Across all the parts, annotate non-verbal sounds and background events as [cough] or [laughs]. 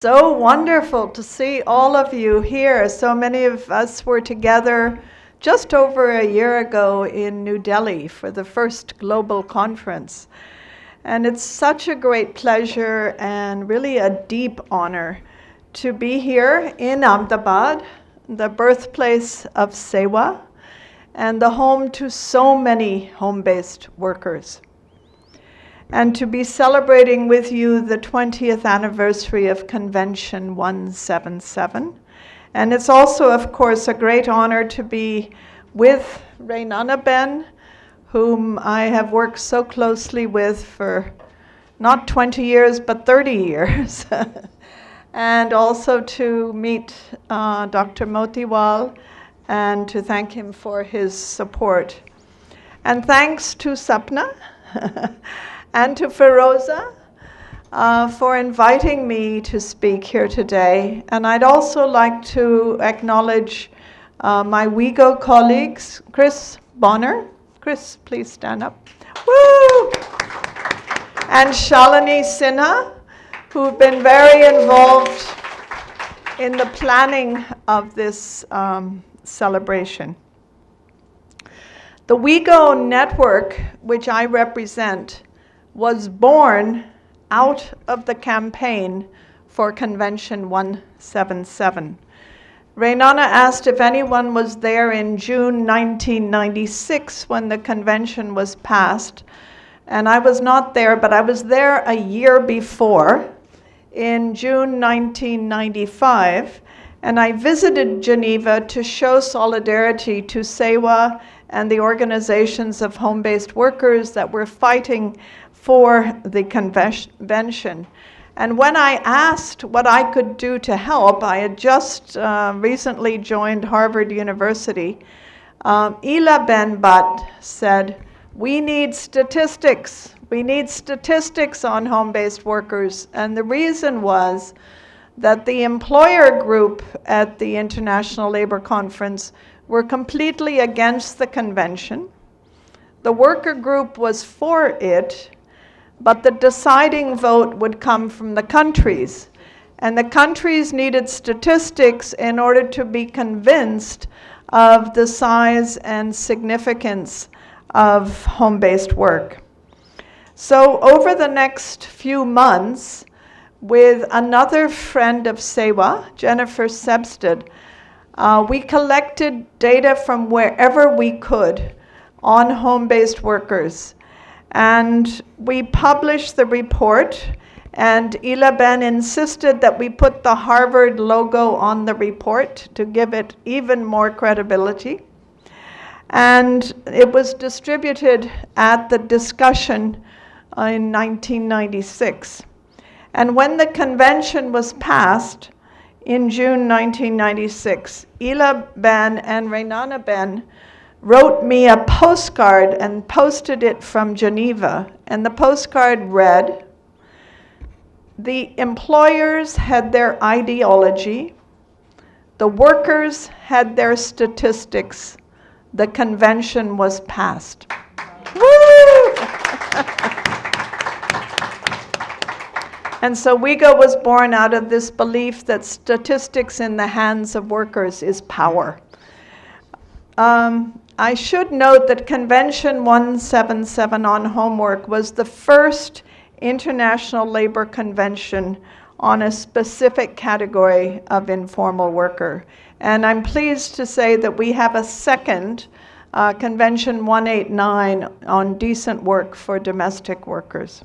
So wonderful to see all of you here. So many of us were together just over a year ago in New Delhi for the first global conference. And it's such a great pleasure and really a deep honor to be here in Ahmedabad, the birthplace of Sewa and the home to so many home based workers and to be celebrating with you the 20th anniversary of Convention 177. And it's also, of course, a great honor to be with Renana Ben, whom I have worked so closely with for not 20 years, but 30 years. [laughs] and also to meet uh, Dr. Motiwal and to thank him for his support. And thanks to Sapna. [laughs] and to Feroza uh, for inviting me to speak here today. And I'd also like to acknowledge uh, my WIEGO colleagues, Chris Bonner. Chris, please stand up. Woo! And Shalini Sinha, who've been very involved in the planning of this um, celebration. The WIEGO network, which I represent, was born out of the campaign for Convention 177. Renana asked if anyone was there in June 1996 when the convention was passed. And I was not there, but I was there a year before, in June 1995. And I visited Geneva to show solidarity to SEWA and the organizations of home based workers that were fighting for the convention. And when I asked what I could do to help, I had just uh, recently joined Harvard University. Um, Ela Ben Bhatt said, We need statistics. We need statistics on home based workers. And the reason was that the employer group at the International Labor Conference were completely against the convention. The worker group was for it, but the deciding vote would come from the countries. And the countries needed statistics in order to be convinced of the size and significance of home based work. So, over the next few months, with another friend of SEWA, Jennifer Sebstad, uh, we collected data from wherever we could on home based workers. And we published the report, and Ela Ben insisted that we put the Harvard logo on the report to give it even more credibility. And it was distributed at the discussion in 1996. And when the convention was passed in June 1996, Ela Ben and Renana Ben wrote me a postcard and posted it from Geneva. And the postcard read The employers had their ideology, the workers had their statistics, the convention was passed. [laughs] And so WIEGO was born out of this belief that statistics in the hands of workers is power. Um, I should note that Convention 177 on homework was the first international labor convention on a specific category of informal worker. And I'm pleased to say that we have a second, uh, Convention 189 on decent work for domestic workers.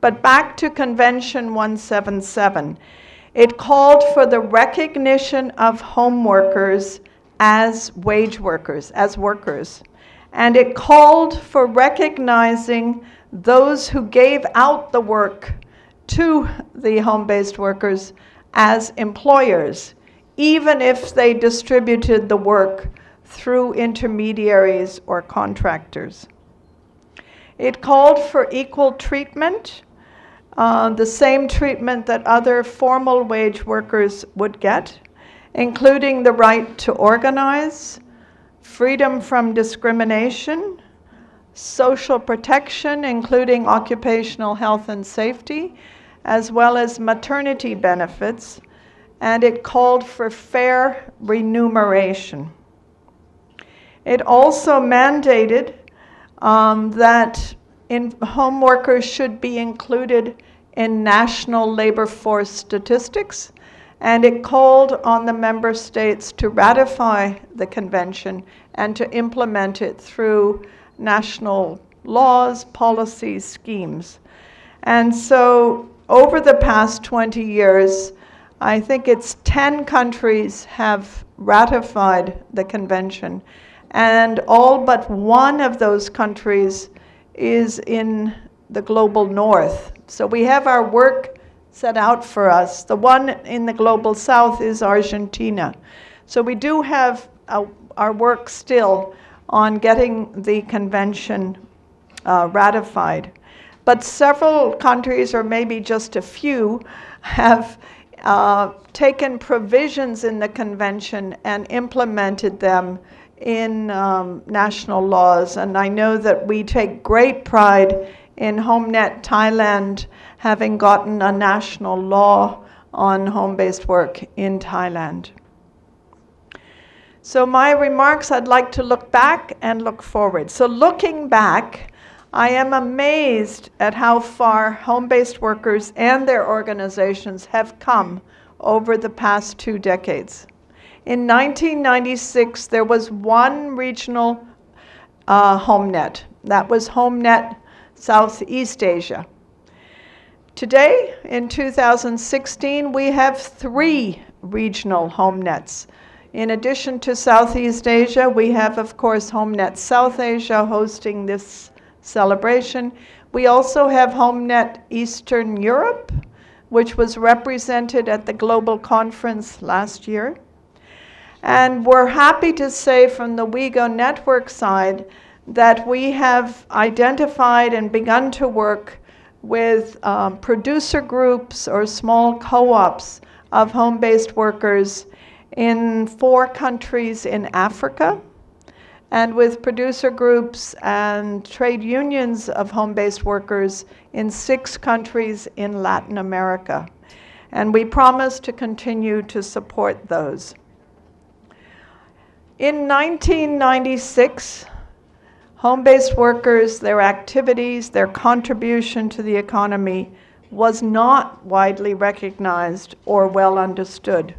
But back to Convention 177. It called for the recognition of home workers as wage workers, as workers. And it called for recognizing those who gave out the work to the home based workers as employers, even if they distributed the work through intermediaries or contractors. It called for equal treatment, uh, the same treatment that other formal wage workers would get including the right to organize, freedom from discrimination, social protection, including occupational health and safety, as well as maternity benefits, and it called for fair remuneration. It also mandated um, that in home workers should be included in national labor force statistics, and it called on the member states to ratify the convention and to implement it through national laws, policies, schemes. And so, over the past 20 years, I think it's 10 countries have ratified the convention, and all but one of those countries is in the global north. So we have our work set out for us. The one in the global south is Argentina. So we do have a, our work still on getting the convention uh, ratified. But several countries, or maybe just a few, have uh, taken provisions in the convention and implemented them in um, national laws. And I know that we take great pride in HomeNet Thailand having gotten a national law on home based work in Thailand. So, my remarks, I'd like to look back and look forward. So, looking back, I am amazed at how far home based workers and their organizations have come over the past two decades. In 1996, there was one regional uh, HomeNet. That was HomeNet Southeast Asia. Today, in 2016, we have three regional HomeNets. In addition to Southeast Asia, we have, of course, HomeNet South Asia hosting this celebration. We also have HomeNet Eastern Europe, which was represented at the global conference last year. And we're happy to say from the WIEGO network side that we have identified and begun to work with um, producer groups or small co ops of home based workers in four countries in Africa, and with producer groups and trade unions of home based workers in six countries in Latin America. And we promise to continue to support those. In 1996, Home based workers, their activities, their contribution to the economy was not widely recognized or well understood.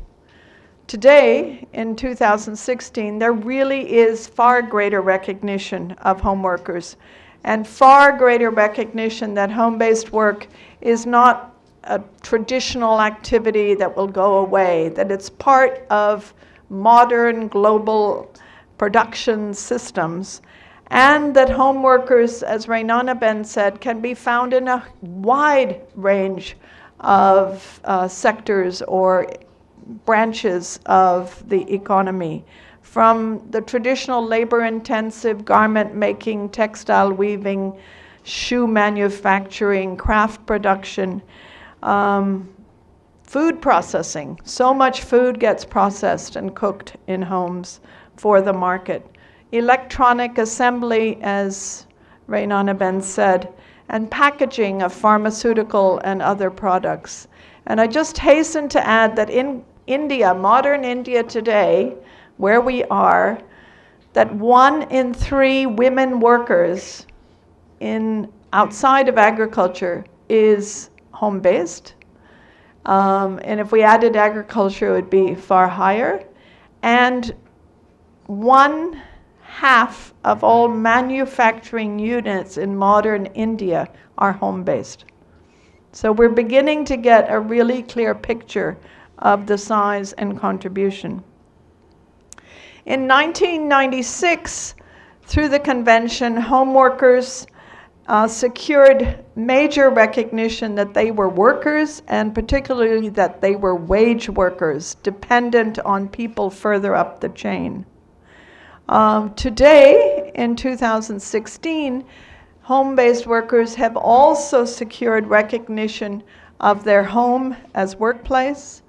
Today, in 2016, there really is far greater recognition of home workers and far greater recognition that home based work is not a traditional activity that will go away, that it's part of modern global production systems and that home workers, as Renana Ben said, can be found in a wide range of uh, sectors or branches of the economy, from the traditional labor intensive garment making, textile weaving, shoe manufacturing, craft production, um, food processing. So much food gets processed and cooked in homes for the market electronic assembly, as Renana Ben said, and packaging of pharmaceutical and other products. And I just hasten to add that in India, modern India today, where we are, that one in three women workers in outside of agriculture is home based. Um, and if we added agriculture, it would be far higher. And one half of all manufacturing units in modern India are home based. So we're beginning to get a really clear picture of the size and contribution. In 1996, through the convention, home workers uh, secured major recognition that they were workers and particularly that they were wage workers, dependent on people further up the chain. Um, today, in 2016, home based workers have also secured recognition of their home as workplace,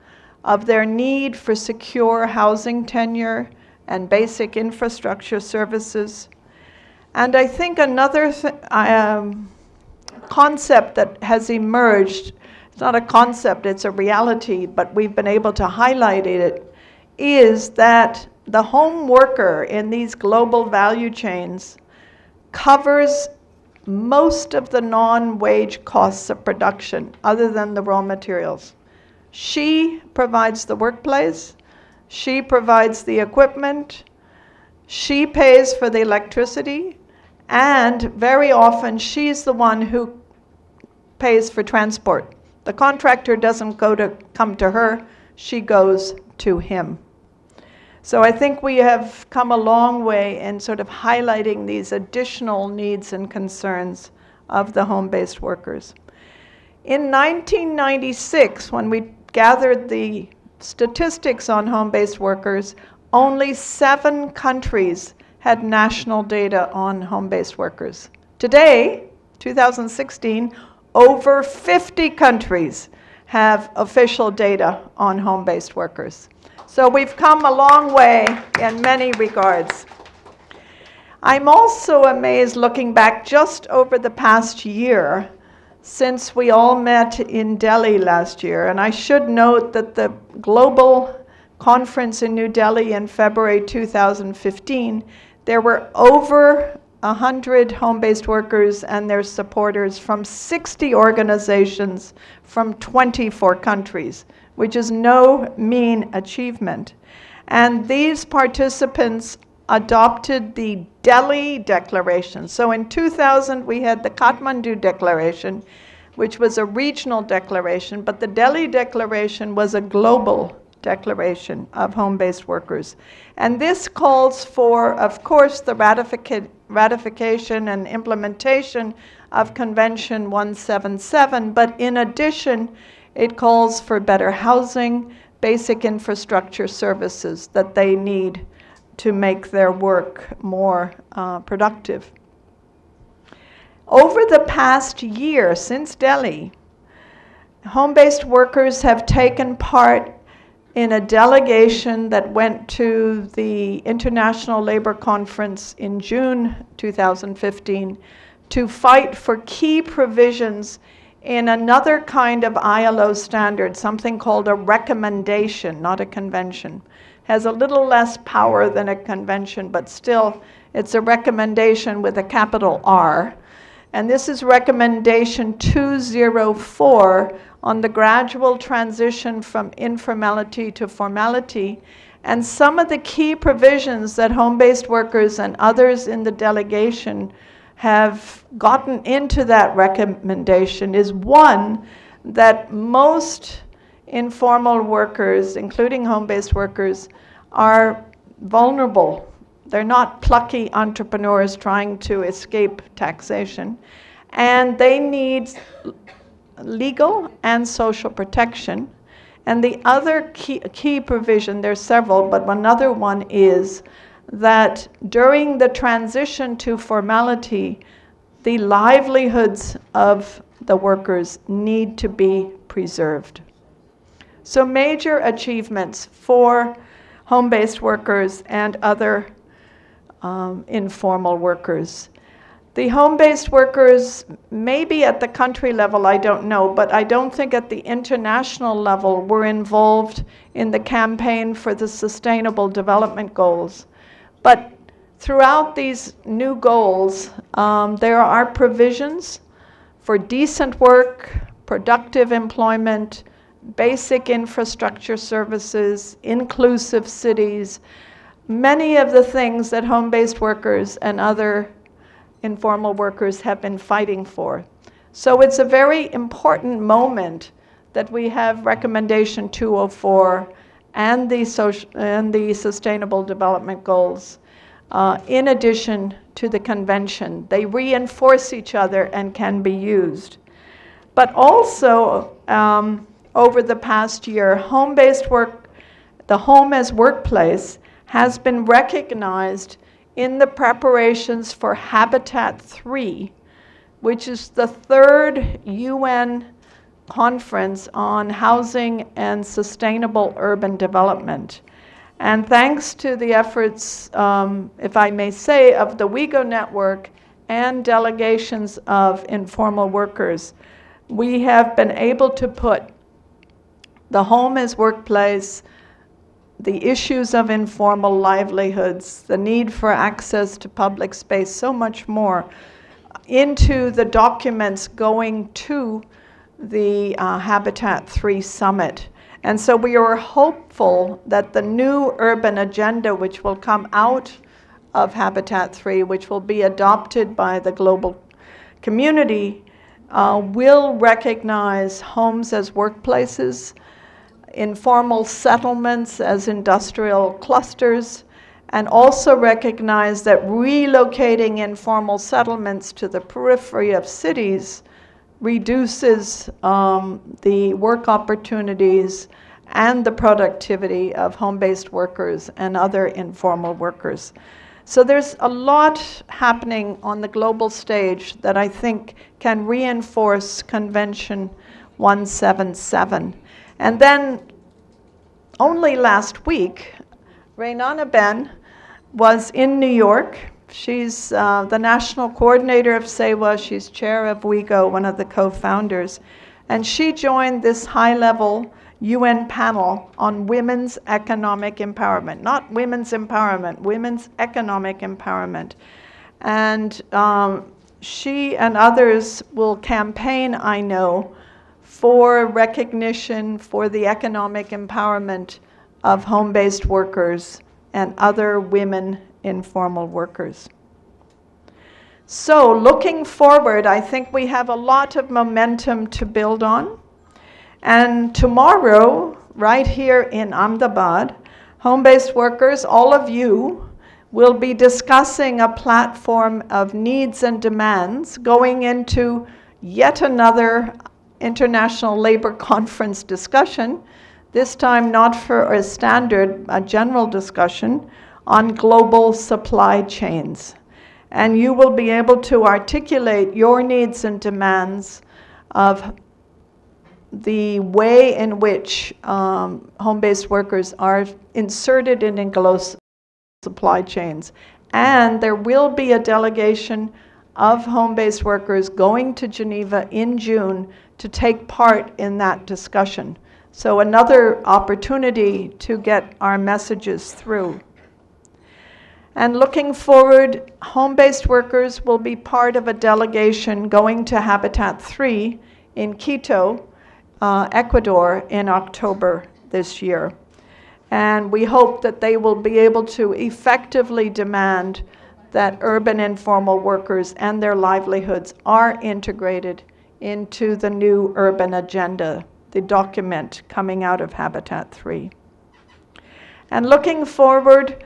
of their need for secure housing tenure and basic infrastructure services. And I think another th- um, concept that has emerged it's not a concept, it's a reality, but we've been able to highlight it, is that the home worker in these global value chains covers most of the non wage costs of production, other than the raw materials. She provides the workplace, she provides the equipment, she pays for the electricity, and very often she's the one who pays for transport. The contractor doesn't go to come to her, she goes to him. So I think we have come a long way in sort of highlighting these additional needs and concerns of the home based workers. In 1996, when we gathered the statistics on home based workers, only seven countries had national data on home based workers. Today, 2016, over 50 countries have official data on home based workers. So we've come a long way in many regards. I'm also amazed looking back just over the past year since we all met in Delhi last year. And I should note that the global conference in New Delhi in February 2015, there were over 100 home based workers and their supporters from 60 organizations from 24 countries which is no mean achievement. And these participants adopted the Delhi Declaration. So in 2000, we had the Kathmandu Declaration, which was a regional declaration, but the Delhi Declaration was a global declaration of home based workers. And this calls for, of course, the ratifica- ratification and implementation of Convention 177, but in addition, it calls for better housing, basic infrastructure services that they need to make their work more uh, productive. Over the past year, since Delhi, home based workers have taken part in a delegation that went to the International Labor Conference in June 2015 to fight for key provisions in another kind of ILO standard, something called a recommendation, not a convention, has a little less power than a convention, but still it's a recommendation with a capital R. And this is recommendation 204 on the gradual transition from informality to formality. And some of the key provisions that home based workers and others in the delegation have gotten into that recommendation is one that most informal workers, including home based workers, are vulnerable. They're not plucky entrepreneurs trying to escape taxation. And they need legal and social protection. And the other key, key provision, there's several, but another one is that during the transition to formality, the livelihoods of the workers need to be preserved. So, major achievements for home based workers and other um, informal workers. The home based workers, maybe at the country level, I don't know, but I don't think at the international level were involved in the campaign for the Sustainable Development Goals. But throughout these new goals, um, there are provisions for decent work, productive employment, basic infrastructure services, inclusive cities, many of the things that home based workers and other informal workers have been fighting for. So it's a very important moment that we have Recommendation 204 and the, social, and the Sustainable Development Goals. Uh, in addition to the convention, they reinforce each other and can be used. But also, um, over the past year, home based work, the home as workplace, has been recognized in the preparations for Habitat 3, which is the third UN conference on housing and sustainable urban development. And thanks to the efforts, um, if I may say, of the WIEGO network and delegations of informal workers, we have been able to put the home as workplace, the issues of informal livelihoods, the need for access to public space, so much more, into the documents going to the uh, Habitat 3 Summit. And so we are hopeful that the new urban agenda, which will come out of Habitat 3, which will be adopted by the global community, uh, will recognize homes as workplaces, informal settlements as industrial clusters, and also recognize that relocating informal settlements to the periphery of cities reduces um, the work opportunities and the productivity of home-based workers and other informal workers. So there's a lot happening on the global stage that I think can reinforce Convention 177. And then only last week, Renana Ben was in New York. She's uh, the national coordinator of SEWA. She's chair of WIEGO, one of the co-founders. And she joined this high-level UN panel on women's economic empowerment. Not women's empowerment, women's economic empowerment. And um, she and others will campaign, I know, for recognition for the economic empowerment of home based workers and other women informal workers. So, looking forward, I think we have a lot of momentum to build on. And tomorrow, right here in Ahmedabad, home based workers, all of you, will be discussing a platform of needs and demands going into yet another International Labor Conference discussion, this time not for a standard, a general discussion on global supply chains. And you will be able to articulate your needs and demands of the way in which um, home-based workers are inserted in global supply chains. And there will be a delegation of home-based workers going to Geneva in June to take part in that discussion. So another opportunity to get our messages through. And looking forward, home-based workers will be part of a delegation going to Habitat 3 in Quito uh, Ecuador in October this year. And we hope that they will be able to effectively demand that urban informal workers and their livelihoods are integrated into the new urban agenda, the document coming out of Habitat 3. And looking forward,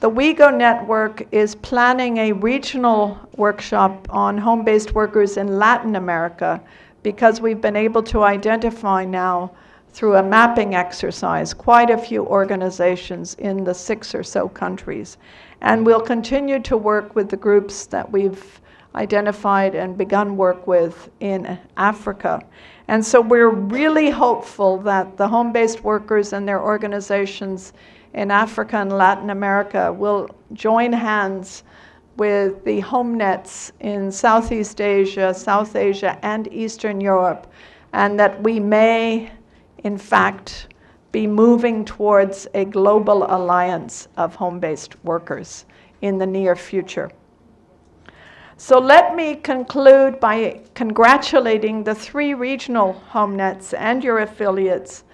the WIEGO network is planning a regional workshop on home-based workers in Latin America because we've been able to identify now through a mapping exercise quite a few organizations in the six or so countries. And we'll continue to work with the groups that we've identified and begun work with in Africa. And so we're really hopeful that the home-based workers and their organizations in Africa and Latin America will join hands with the home nets in Southeast Asia, South Asia, and Eastern Europe, and that we may, in fact, be moving towards a global alliance of home-based workers in the near future. So let me conclude by congratulating the three regional home nets and your affiliates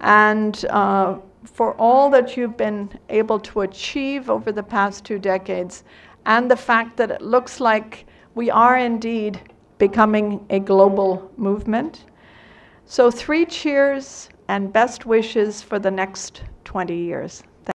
and uh, for all that you've been able to achieve over the past two decades and the fact that it looks like we are indeed becoming a global movement. So, three cheers and best wishes for the next 20 years.